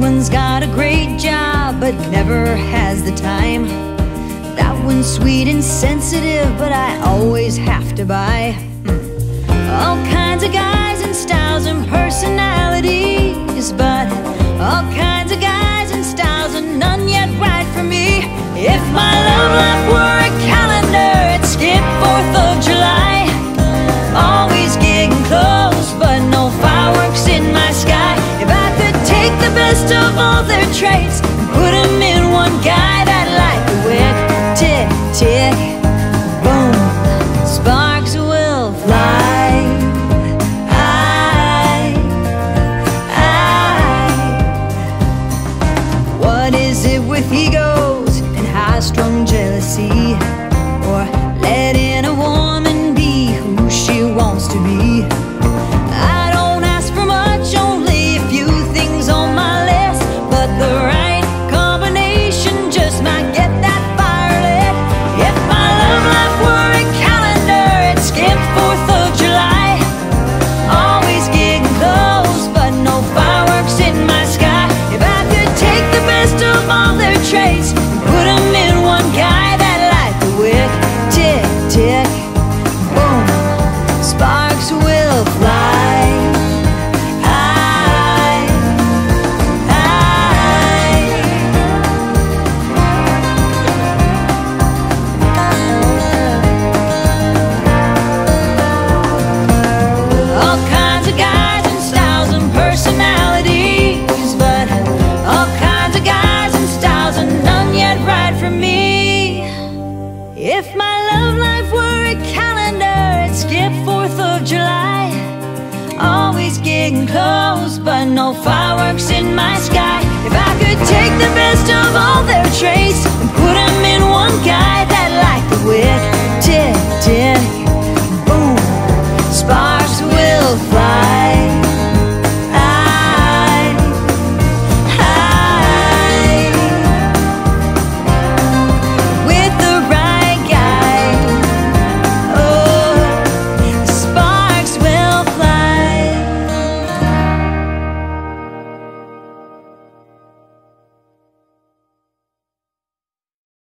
one's got a great job but never has the time. That one's sweet and sensitive, but I always have to buy. Hmm. All kinds of guys and styles and personalities, but all kinds of guys and styles and none yet right for me. If my love of all their traits. Put them in one guy, that light would wick, tick, tick, boom, sparks will fly. I, I, what is it with egos all no fireworks in my sky. If I could take the best of all their traits